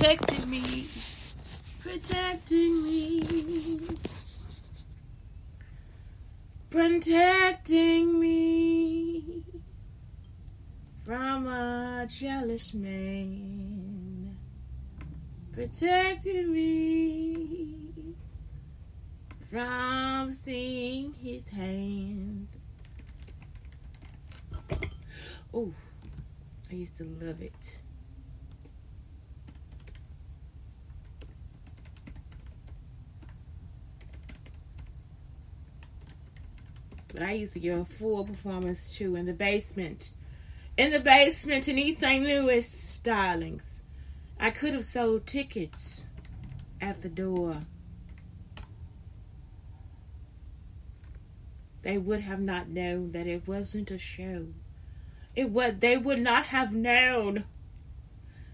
protecting me, protecting me, protecting me from a jealous man, protecting me from seeing his hand. Oh, I used to love it. But I used to give a full performance too in the basement. In the basement in East St. Louis, darlings. I could have sold tickets at the door. They would have not known that it wasn't a show. It was they would not have known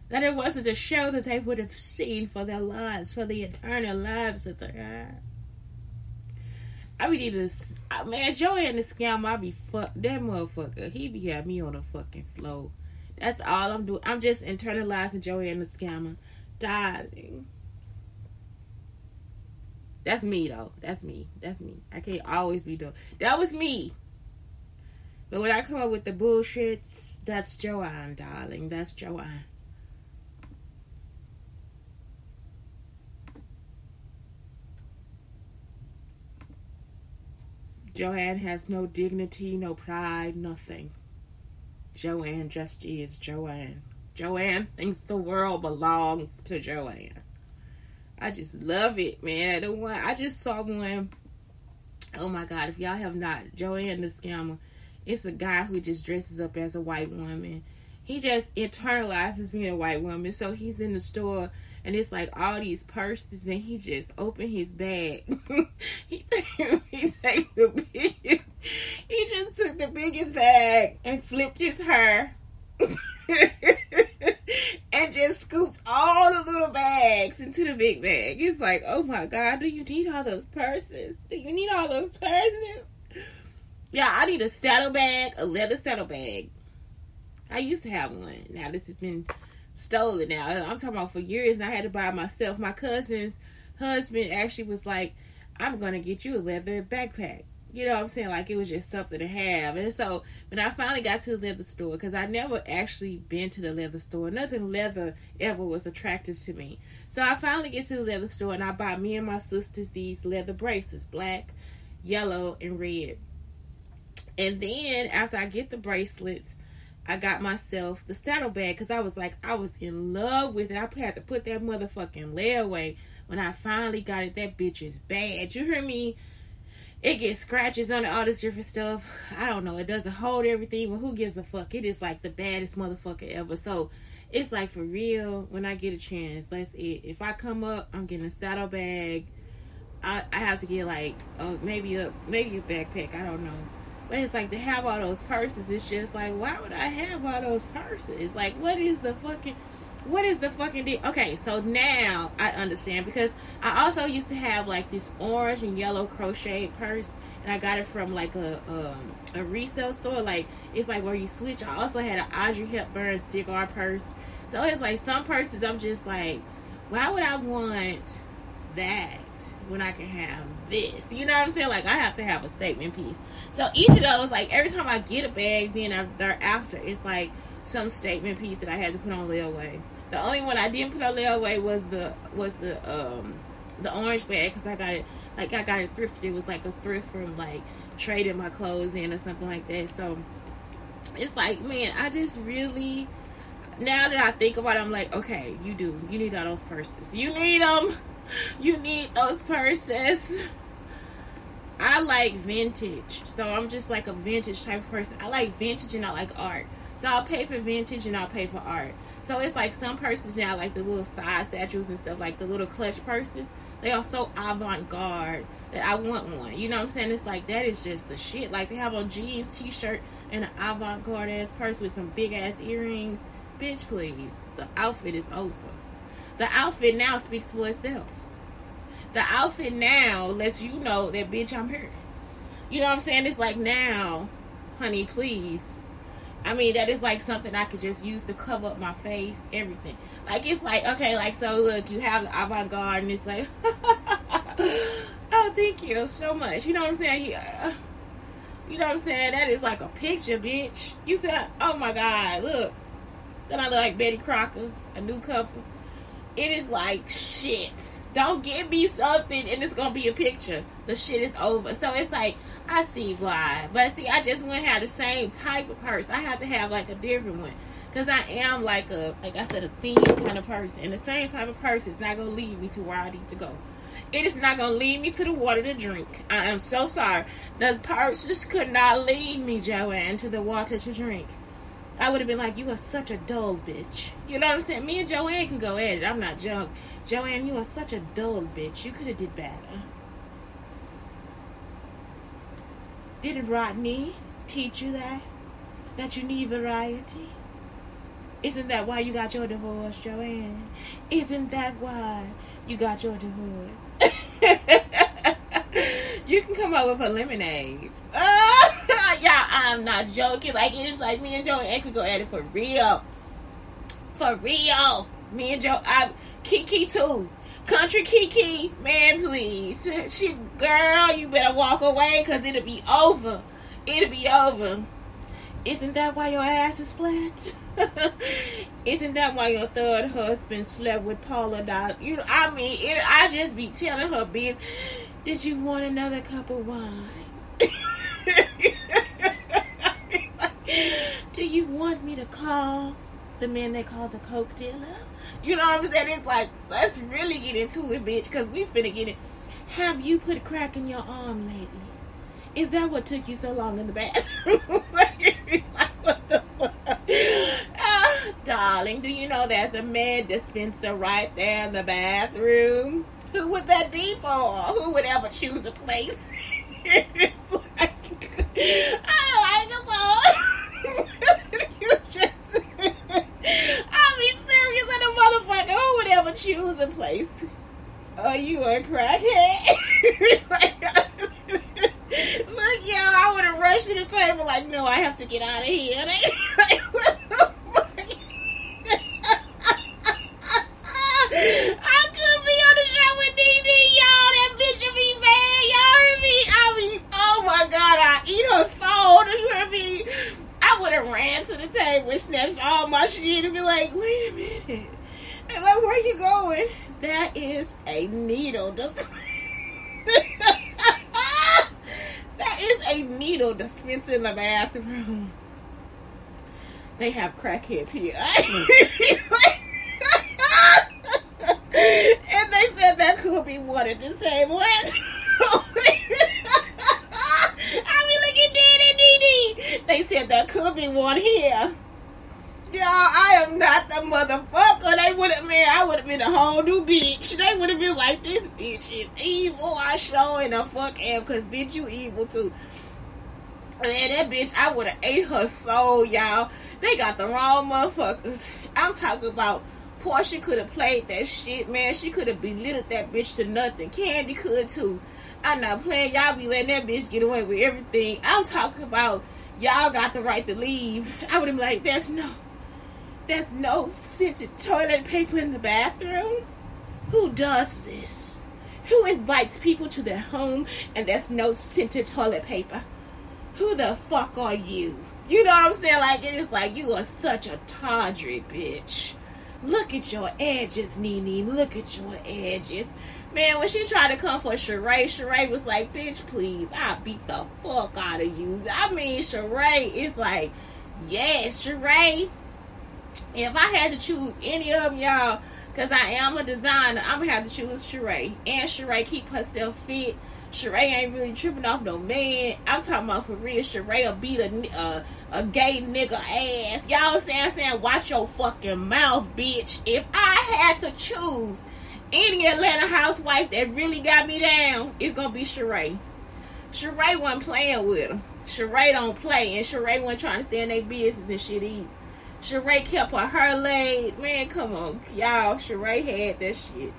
that it wasn't a show that they would have seen for their lives, for the eternal lives that they had. I be need to, man, and the scam, I be fuck that motherfucker. He be got me on the fucking flow. That's all I'm doing. I'm just internalizing Joanne the scammer. Darling. That's me though. That's me. That's me. I can't always be doing. That was me. But when I come up with the bullshit, that's Joanne, darling. That's Joanne. Joanne has no dignity, no pride, nothing. Joanne just is Joanne. Joanne thinks the world belongs to Joanne. I just love it, man. The one I just saw one. Oh my god! If y'all have not, Joanne the scammer. It's a guy who just dresses up as a white woman. He just internalizes being a white woman. So he's in the store and it's like all these purses, and he just opened his bag. he he take the biggest, he just took the biggest bag and flipped his hair. and just scoops all the little bags into the big bag. It's like, oh my god, do you need all those purses? Do you need all those purses? Yeah, I need a saddle bag, a leather saddle bag. I used to have one. Now this has been stolen now. I'm talking about for years and I had to buy myself. My cousin's husband actually was like, I'm gonna get you a leather backpack. You know what I'm saying? Like it was just something to have. And so when I finally got to the leather store, because I never actually been to the leather store, nothing leather ever was attractive to me. So I finally get to the leather store and I buy me and my sisters these leather bracelets, black, yellow, and red. And then after I get the bracelets, I got myself the saddlebag because I was like, I was in love with it. I had to put that motherfucking layaway. When I finally got it, that bitch is bad. You hear me? It gets scratches on it, all this different stuff. I don't know. It doesn't hold everything, but who gives a fuck? It is like the baddest motherfucker ever. So it's like for real. When I get a chance, that's it. If I come up, I'm getting a saddlebag. I, I have to get like uh, maybe a maybe a backpack. I don't know but it's like to have all those purses, it's just like, why would I have all those purses? Like, what is the fucking, what is the fucking deal? Okay, so now I understand because I also used to have like this orange and yellow crochet purse, and I got it from like a um, a resale store. Like it's like where you switch. I also had an Audrey Hepburn cigar purse. So it's like some purses I'm just like, why would I want that when I can have this? You know what I'm saying? Like I have to have a statement piece. So each of those, like every time I get a bag, then after it's like some statement piece that I had to put on layaway. The only one I didn't put on layaway was the was the um the orange bag because I got it like I got it thrifted. It was like a thrift from like trading my clothes in or something like that. So it's like man, I just really now that I think about it, I'm like, okay, you do. You need all those purses. You need them. You need those purses. I like vintage. So I'm just like a vintage type of person. I like vintage and I like art. So I'll pay for vintage and I'll pay for art. So it's like some purses now, like the little side statues and stuff, like the little clutch purses. They are so avant garde that I want one. You know what I'm saying? It's like that is just the shit. Like they have on jeans t shirt and an avant garde ass purse with some big ass earrings. Bitch, please. The outfit is over. The outfit now speaks for itself the outfit now lets you know that bitch I'm here. You know what I'm saying? It's like now, honey, please. I mean, that is like something I could just use to cover up my face, everything. Like it's like okay, like so. Look, you have avant garde, and it's like, oh, thank you so much. You know what I'm saying? Yeah. Uh, you know what I'm saying? That is like a picture, bitch. You said, oh my god, look. Then I look like Betty Crocker, a new couple. It is like shit. Don't give me something and it's gonna be a picture. The shit is over. So it's like I see why. But see, I just wouldn't have the same type of purse. I have to have like a different one. Cause I am like a like I said a theme kind of person. And the same type of person is not gonna lead me to where I need to go. It is not gonna lead me to the water to drink. I am so sorry. The purse just could not lead me, Joanne, to the water to drink. I would have been like, you are such a dull bitch. You know what I'm saying? Me and Joanne can go at it. I'm not junk. Joanne, you are such a dull bitch. You could have did better. Didn't Rodney teach you that? That you need variety? Isn't that why you got your divorce, Joanne? Isn't that why you got your divorce? you can come up with a lemonade. yeah, I'm not joking. Like it's like me and Joanne could go at it for real. For real. Me and Joe I Kiki too. Country Kiki, man, please. She girl, you better walk away because it'll be over. It'll be over. Isn't that why your ass is flat? Isn't that why your third husband slept with Paula? You know, I mean, it, I just be telling her, bitch, did you want another cup of wine? Do you want me to call the man they call the coke dealer? You know what I'm saying? It's like, let's really get into it, bitch, because we finna get it. Have you put crack in your arm lately? Is that what took you so long in the bathroom? like, what the fuck? Ah, darling, do you know there's a med dispenser right there in the bathroom? Who would that be for? Who would ever choose a place? it's like, I like it you just, I'll be serious at a motherfucker. Who would ever choose a place? Are oh, you a crackhead? Look, yo, I would have rushed to the table like, no, I have to get out of here. I could be on the show with DD, y'all. That bitch would be bad. Y'all heard me? I mean, oh my god, I eat her soul. Do you hear me? I would have ran to the table and snatched all my shit and be like, wait a minute. And like, where you going? That is a needle. that is a needle dispenser in the bathroom. They have crackheads here. and they said that could be one at the same I mean, look at Daddy Dee They said that could be one here. Y'all, I am not the motherfucker. They would have, man, I would have been a whole new bitch. They would have been like, this bitch is evil. I show and the fuck am, because bitch, you evil too. And that bitch, I would have ate her soul, y'all. They got the wrong motherfuckers. I'm talking about Porsha could have played that shit, man. She could have belittled that bitch to nothing. Kandi could too. I'm not playing. Y'all be letting that bitch get away with everything. I'm talking about y'all got the right to leave. I would have been like, there's no, there's no scented toilet paper in the bathroom. Who does this? Who invites people to their home and there's no scented toilet paper? Who the fuck are you? You know what I'm saying? Like it is like you are such a tawdry bitch. Look at your edges, Nene. Look at your edges. Man, when she tried to come for Sheree, Sheree was like, bitch, please, I beat the fuck out of you. I mean, Sheree is like, yes, Sheree. If I had to choose any of y'all, because I am a designer, I'm going to have to choose Sheree. And Sheree keep herself fit. Sheree ain't really tripping off no man. I'm talking about for real. Sheree will beat a, uh, a gay nigga ass. Y'all saying, saying, watch your fucking mouth, bitch. If I had to choose any Atlanta housewife that really got me down, it's gonna be Sheree. Sheree wasn't playing with him. Sheree don't play, and Sheree wasn't trying to stand their business and shit either. Sheree kept her hair laid. Man, come on, y'all. Sheree had that shit.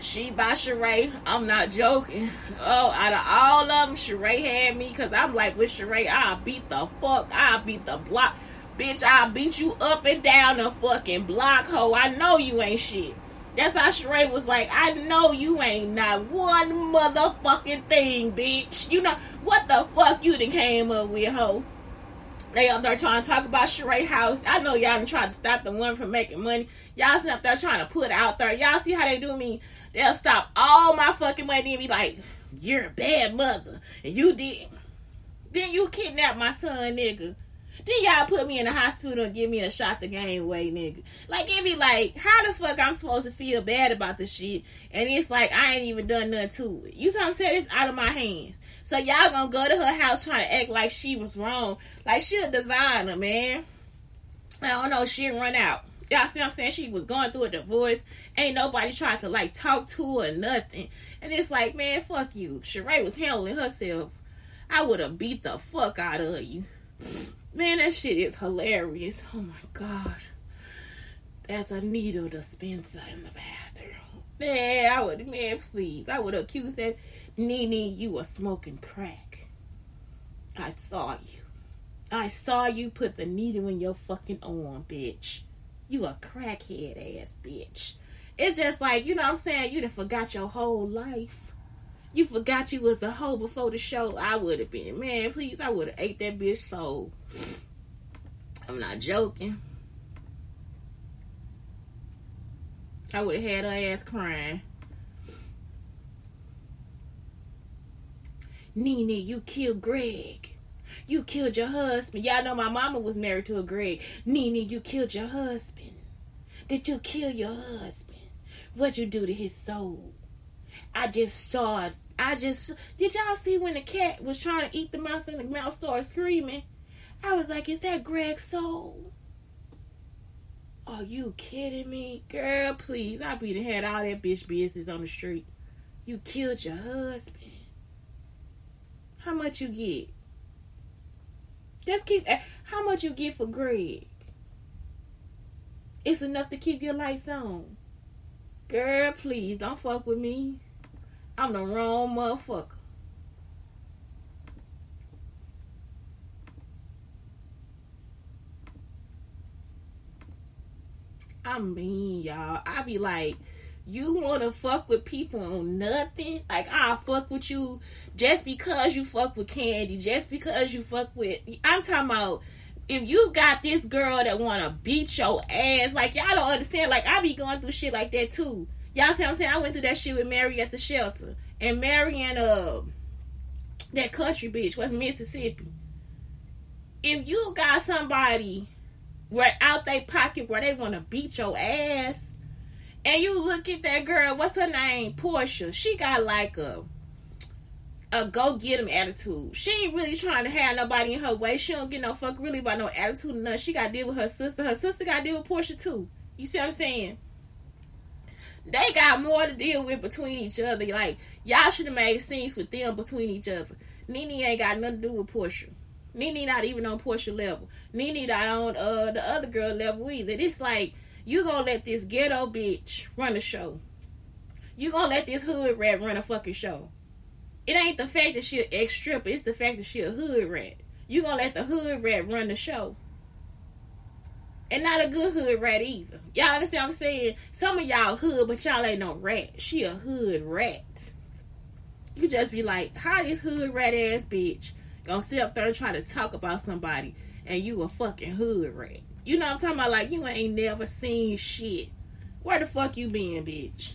She by Sheree. I'm not joking. Oh, out of all of them, Sheree had me because I'm like, with Sheree, I'll beat the fuck. I'll beat the block. Bitch, I'll beat you up and down the fucking block, hoe. I know you ain't shit. That's how Sheree was like, I know you ain't not one motherfucking thing, bitch. You know, what the fuck you done came up with, hoe? They up there trying to talk about Sheree House. I know y'all done trying to stop the one from making money. Y'all up there trying to put out there. Y'all see how they do me? They'll stop all my fucking money and be like, You're a bad mother. And you did. Then you kidnapped my son, nigga. Then y'all put me in the hospital and give me a shot to gain weight, nigga. Like it be like, how the fuck I'm supposed to feel bad about the shit? And it's like I ain't even done nothing to it. You see what I'm saying? It's out of my hands. So y'all gonna go to her house trying to act like she was wrong. Like she a designer, man. I don't know, she run out. Y'all see what I'm saying? She was going through a divorce. Ain't nobody tried to like talk to her nothing. And it's like, man, fuck you. Sheree was handling herself. I would have beat the fuck out of you. Man, that shit is hilarious. Oh my god. There's a needle dispenser in the bathroom. Man, I would, man, please. I would accuse that Nene, you were smoking crack. I saw you. I saw you put the needle in your fucking arm, bitch. You a crackhead ass bitch. It's just like, you know what I'm saying? You done forgot your whole life. You forgot you was a hoe before the show. I would have been. Man, please, I would have ate that bitch soul. I'm not joking. I would have had her ass crying. Nene, you killed Greg. You killed your husband. Y'all know my mama was married to a Greg. Nene, you killed your husband. Did you kill your husband? What'd you do to his soul? I just saw it. I just did y'all see when the cat was trying to eat the mouse and the mouse started screaming? I was like, is that Greg's soul? Are you kidding me? Girl, please. I be the head all that bitch business on the street. You killed your husband. How much you get? Just keep eh, how much you get for Greg? It's enough to keep your lights on. Girl, please don't fuck with me. I'm the wrong motherfucker. I mean, y'all, I be like, you want to fuck with people on nothing? Like, I'll fuck with you just because you fuck with Kandi, just because you fuck with. I'm talking about if you got this girl that want to beat your ass. Like, y'all don't understand. Like, I be going through shit like that too. Y'all see what I'm saying? I went through that shit with Mary at the shelter. And Mary and uh, that country bitch was Mississippi. If you got somebody where out they pocket where they want to beat your ass, and you look at that girl, what's her name? Porsha. She got like a a go get 'em attitude. She ain't really trying to have nobody in her way. She don't get no fuck really about no attitude or nothing. She got to deal with her sister. Her sister got to deal with Porsha too. You see what I'm saying? They got more to deal with between each other. Like y'all should have made scenes with them between each other. Nene ain't got nothing to do with Porsha. Nene not even on Porsha level. Nene not on uh the other girl level either. It's like you gonna let this ghetto bitch run the show. You gonna let this hood rat run a fucking show. It ain't the fact that she an ex stripper, it's the fact that she a hood rat. You gonna let the hood rat run the show. And not a good hood rat either. Y'all understand what I'm saying? Some of y'all hood, but y'all ain't no rat. She a hood rat. You just be like, how this hood rat ass bitch gonna sit up there and try to talk about somebody and you a fucking hood rat. You know I'm talking about? Like you ain't never seen shit. Where the fuck you been, bitch?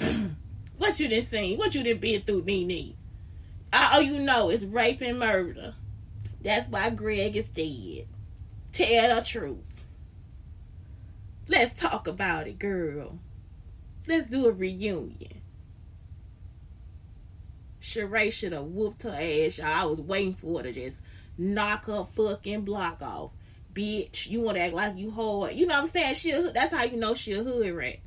what you done seen? What you done been through, Nene? All you know is rape and murder. That's why Greg is dead. Tell the truth. Let's talk about it, girl. Let's do a reunion. Sheree should have whooped her ass, y'all. I was waiting for her to just knock her fucking block off bitch. You want to act like you hard. You know what I'm saying? She a, that's how you know she a hood rat.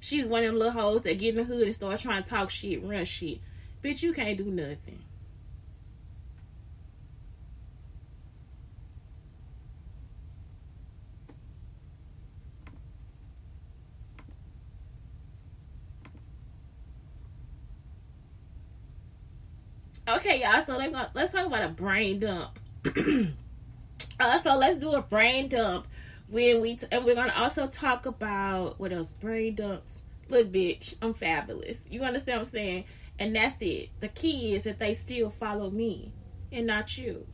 She's one of them little hoes that get in the hood and start trying to talk shit, run shit. Bitch, you can't do nothing. Okay, y'all. So gonna, let's talk about a brain dump. uh, so let's do a brain dump when we t- and we're gonna also talk about what else? Brain dumps. Look, bitch, I'm fabulous. You understand what I'm saying? And that's it. The key is that they still follow me and not you.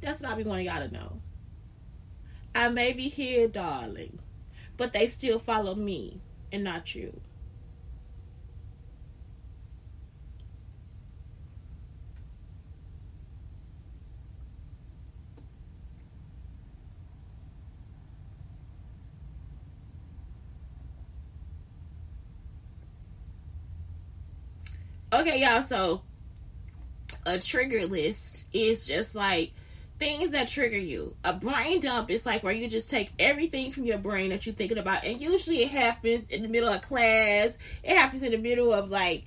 That's what I be wanting y'all to know. I may be here, darling, but they still follow me and not you. Okay, y'all, so a trigger list is just like things that trigger you. A brain dump is like where you just take everything from your brain that you're thinking about, and usually it happens in the middle of class. It happens in the middle of like,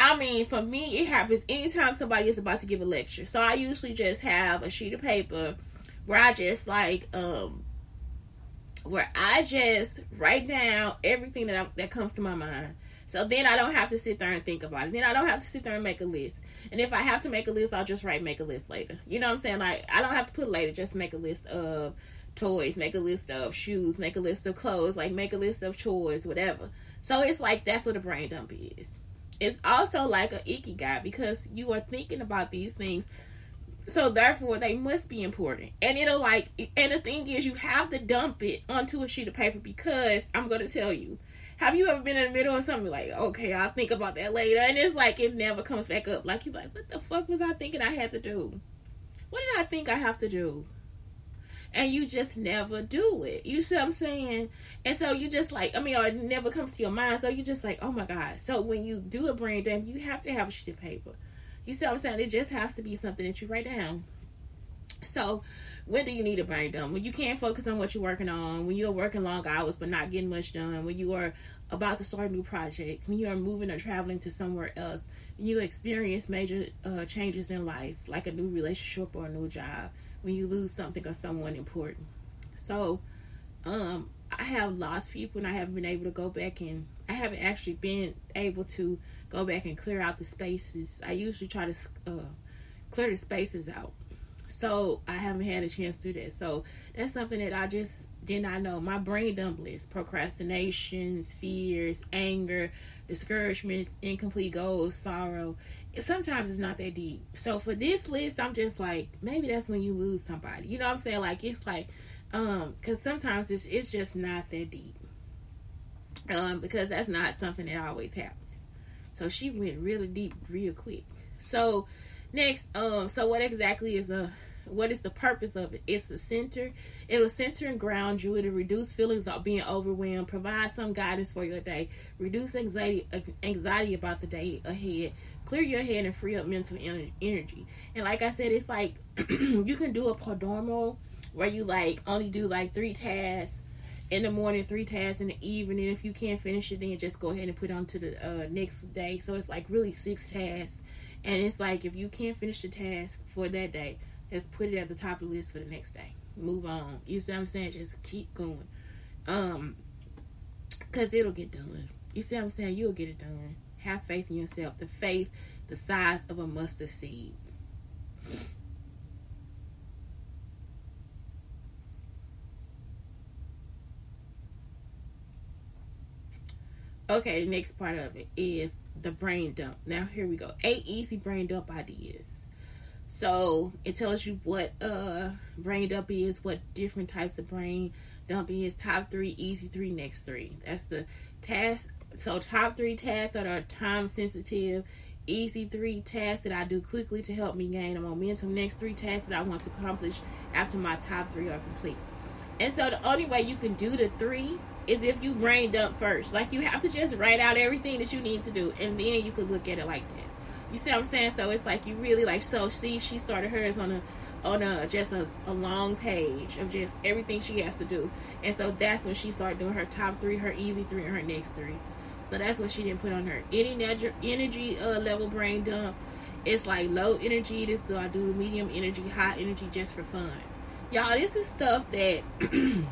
I mean, for me, it happens anytime somebody is about to give a lecture. So I usually just have a sheet of paper where I just like, um, where I just write down everything that I, that comes to my mind. So then I don't have to sit there and think about it. Then I don't have to sit there and make a list. And if I have to make a list, I'll just write make a list later. You know what I'm saying? Like I don't have to put later, just make a list of toys, make a list of shoes, make a list of clothes, like make a list of chores, whatever. So it's like that's what a brain dump is. It's also like a ikigai because you are thinking about these things so therefore they must be important and it'll like and the thing is you have to dump it onto a sheet of paper because i'm going to tell you have you ever been in the middle of something like, okay, I'll think about that later, and it's like it never comes back up. Like you're like, what the fuck was I thinking I had to do? What did I think I have to do? And you just never do it. You see what I'm saying? And so you just like, I mean, or it never comes to your mind. So you just like, oh my God. So when you do a brain dump, you have to have a sheet of paper. You see what I'm saying? It just has to be something that you write down. So when do you need a brain? When you can't focus on what you're working on, when you're working long hours but not getting much done, when you are about to start a new project, when you are moving or traveling to somewhere else, when you experience major uh, changes in life, like a new relationship or a new job, when you lose something or someone important. So, um, I have lost people and I haven't been able to go back and I haven't actually been able to go back and clear out the spaces. I usually try to uh, clear the spaces out so I haven't had a chance to do that. So that's something that I just did not know. My brain dump list, procrastinations, fears, anger, discouragement, incomplete goals, sorrow. Sometimes it's not that deep. So for this list, I'm just like, maybe that's when you lose somebody. You know what I'm saying? Like it's like, um, because sometimes it's it's just not that deep. Um, because that's not something that always happens. So she went really deep real quick. So next, um, so what exactly is a what is the purpose of it? It's the center. It'll center and ground you. It'll reduce feelings of being overwhelmed. Provide some guidance for your day. Reduce anxiety anxiety about the day ahead. Clear your head and free up mental energy. And like I said, it's like you can do a Pomodoro where you like only do like three tasks in the morning, three tasks in the evening. If you can't finish it, then just go ahead and put on to the uh, next day. So it's like really six tasks. And it's like if you can't finish the task for that day, just put it at the top of the list for the next day. Move on. You see what I'm saying? Just keep going. Um, cause it'll get done. You see what I'm saying? You'll get it done. Have faith in yourself. The faith the size of a mustard seed. Okay, the next part of it is the brain dump. Now here we go. Eight easy brain dump ideas. So it tells you what uh brain dump is, what different types of brain dump is, top three, easy three, next three. That's the task. So top three tasks that are time sensitive, easy three tasks that I do quickly to help me gain a momentum, next three tasks that I want to accomplish after my top three are complete. And so the only way you can do the three is if you brain dump first. Like you have to just write out everything that you need to do, and then you could look at it like that. You see what I'm saying? So it's like you really like so see she started hers on a on a just a, a long page of just everything she has to do. And so that's when she started doing her top three, her easy three, and her next three. So that's what she didn't put on her. Any energy uh, level brain dump, it's like low energy. This so I do medium energy, high energy just for fun. Y'all, this is stuff that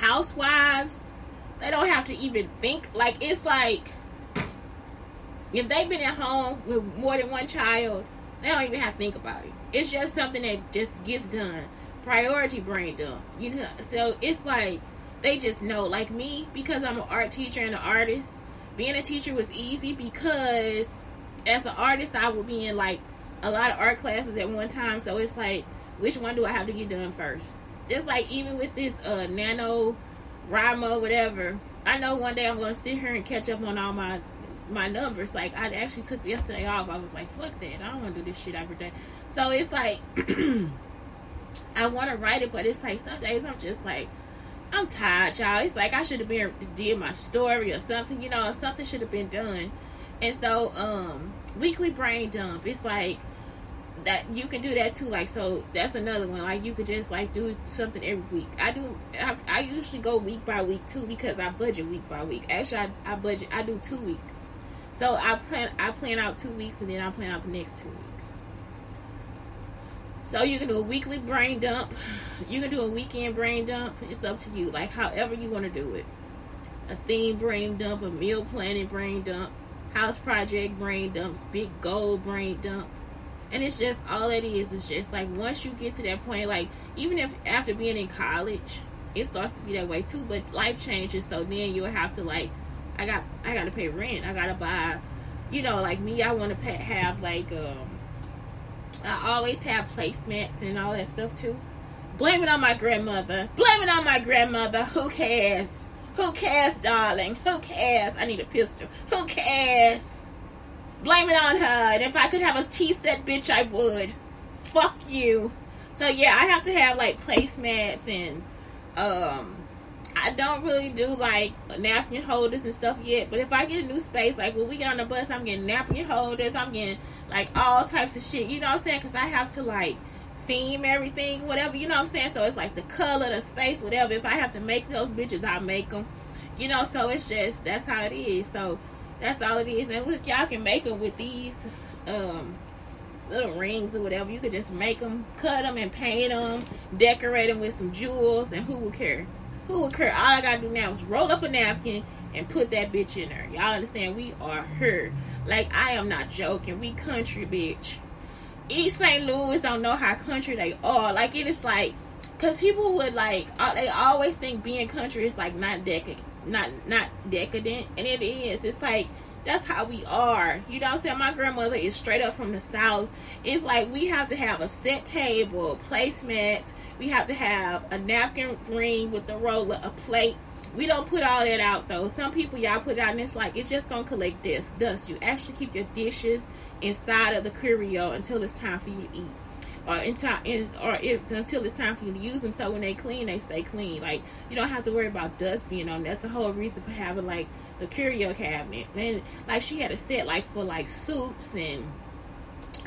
housewives they don't have to even think. Like it's like if they've been at home with more than one child, they don't even have to think about it. It's just something that just gets done. Priority brain dump. You know, so it's like they just know. Like me, because I'm an art teacher and an artist. Being a teacher was easy because as an artist, I would be in like a lot of art classes at one time. So it's like, which one do I have to get done first? Just like even with this uh, nano, Rama, whatever. I know one day I'm to sit here and catch up on all my my numbers. Like I actually took yesterday off. I was like, fuck that. I don't want to do this shit every day. So it's like I want to write it, but it's like some days I'm just like I'm tired, y'all. It's like I should have been did my story or something. You know, something should have been done. And so, um, weekly brain dump. It's like that you can do that too. Like so, that's another one. Like you could just like do something every week. I do. I, I usually go week by week too because I budget week by week. Actually, I, I budget. I do two weeks. So I plan. I plan out two weeks and then I plan out the next two weeks. So you can do a weekly brain dump. You can do a weekend brain dump. It's up to you. Like however you want to do it. A theme brain dump, a meal planning brain dump, house project brain dumps, big goal brain dump. And it's just all it is. It's just like once you get to that point, like even if after being in college, it starts to be that way too. But life changes, so then you'll have to like, I got I got to pay rent. I got to buy, you know, like me. I want to have like um I always have placemats and all that stuff too. Blame it on my grandmother. Blame it on my grandmother. Who cares? Who cares, darling? Who cares? I need a pistol. Who cares? Blame it on her. And if I could have a tea set, bitch, I would. Fuck you. So yeah, I have to have like placemats and um I don't really do like napkin holders and stuff yet. But if I get a new space, like when we get on the bus, I'm getting napkin holders. I'm getting like all types of shit. You know what I'm saying? Because I have to like theme everything, whatever. You know what I'm saying? So it's like the color, the space, whatever. If I have to make those bitches, I make them. You know, so it's just that's how it is. So that's all it is. And look, y'all can make them with these um little rings or whatever. You could just make them, cut them, and paint them, decorate them with some jewels, and who will care? Who would care? All I gotta do now is roll up a napkin and put that bitch in there. Y'all understand? We are her. Like I am not joking. We country bitch. East St. Louis don't know how country they are. Like it is like, cause people would like uh, they always think being country is like not decadent, not not decadent, and it is. It's like that's how we are. You know I'm saying? My grandmother is straight up from the south. It's like we have to have a set table, placemats. We have to have a napkin ring with the roller, a plate. We don't put all that out though. Some people y'all put it out and it's like it's just gonna collect this dust. You actually keep your dishes inside of the curio until it's time for you to eat. Or in time, or until it's time for you to use them. So when they clean, they stay clean. Like you don't have to worry about dust being on. That's the whole reason for having like the curio cabinet. And like she had a set like for like soups and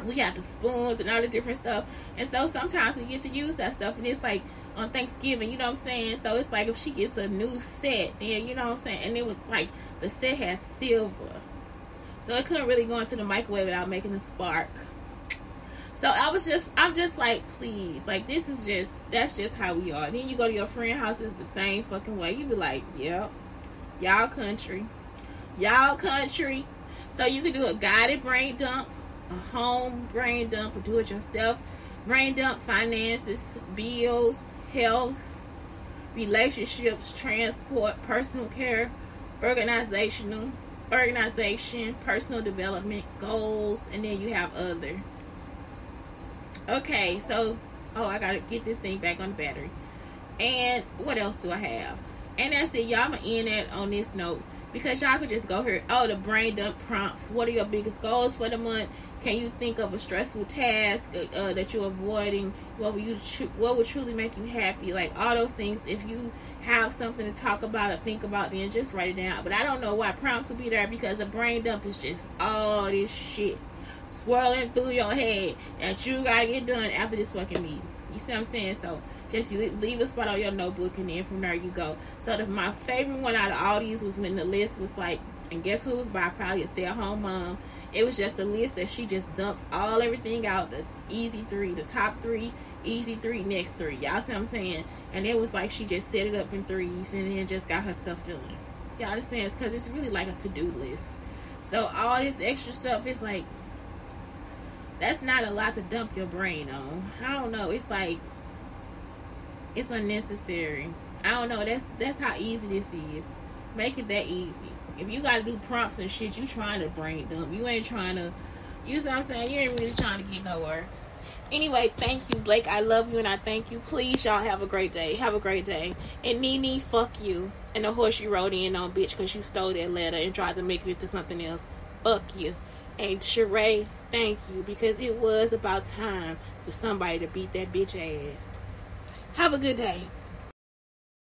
we had the spoons and all the different stuff. And so sometimes we get to use that stuff and it's like on Thanksgiving, you know what I'm saying? So it's like if she gets a new set, then you know what I'm saying? And it was like the set has silver. So it couldn't really go into the microwave without making a spark. So I was just, I'm just like, please, like this is just, that's just how we are. Then you go to your friend house, it's the same fucking way. You be like, yep, y'all country, y'all country. So you can do a guided brain dump, a home brain dump, or do it yourself brain dump, finances, bills, health, relationships, transport, personal care, organizational, organization, personal development, goals, and then you have other. Okay, so oh, I gotta get this thing back on the battery. And what else do I have? And that's it, y'all. I'm gonna end it on this note because y'all could just go here. Oh, the brain dump prompts. What are your biggest goals for the month? Can you think of a stressful task uh, uh that you're avoiding? What would you what would truly make you happy? Like all those things. If you have something to talk about or think about, then just write it down. But I don't know why prompts will be there because a brain dump is just all this shit swirling through your head that you gotta get done after this fucking meeting. You see what I'm saying? So just leave a spot on your notebook, and then from there you go. So the, my favorite one out of all these was when the list was like, and guess who was by? Probably a stay-at-home mom. It was just a list that she just dumped all everything out. The easy three, the top three, easy three, next three. Y'all see what I'm saying? And it was like she just set it up in threes and then just got her stuff done. Y'all understand? Because it's really like a to-do list. So all this extra stuff is like that's not a lot to dump your brain on. I don't know. It's like it's unnecessary. I don't know. That's that's how easy this is. Make it that easy. If you gotta do prompts and shit, you trying to brain dump. You ain't trying to. You see what I'm saying? You ain't really trying to get nowhere. Anyway, thank you, Blake. I love you and I thank you. Please, y'all have a great day. Have a great day. And Nene, fuck you. And the horse you rode in on, bitch, because you stole that letter and tried to make it into something else. Fuck you. And Sheree, thank you because it was about time for somebody to beat that bitch ass. Have a good day.